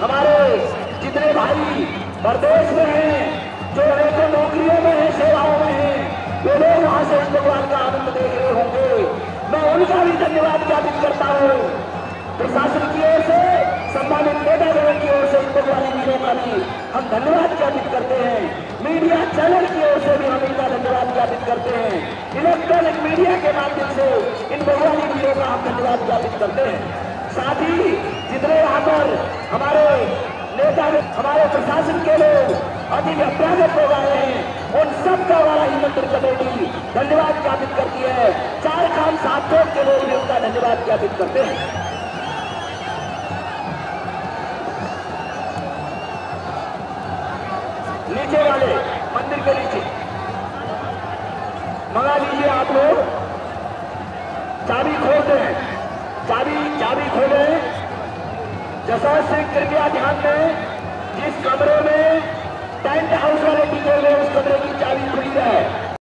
हमारे जितने भाई प्रदेश में हैं, जो अनेकों नौकरियों में हैं, सेवाओं में हैं, वे लोग वहाँ से इस भगवान का आनंद देख रहे होंगे। मैं उनका भी धन्यवाद ज्ञापित करता हूँ प्रशासन की ओर से, सम्मानित नेतागणों की ओर से इन भगवानी वीरों का भी हम धन्यवाद ज्ञापित करते हैं। मीडिया चैनल की ओर से भी हम इनका धन्यवाद ज्ञापित करते हैं। इलेक्ट्रॉनिक मीडिया के माध्यम से इन भगवानी वीरों का हम धन्यवाद ज्ञापित करते हैं। साथ ही जितने यहाँ पर हमारे प्रशासन के लोग अधिक अभ्यागत लोग आए हैं। उन सबका हमारा हिमंत्र कमेटी धन्यवाद ज्ञापित करती है। चार खान सात के लोग भी उनका धन्यवाद ज्ञापित करते हैं। नीचे वाले, मंदिर के नीचे। मंगा लीजिए आप लोग। चाबी खोल दें चाबी चाबी खोले जसवंत सिंह, कृपया ध्यान दें। Abreu.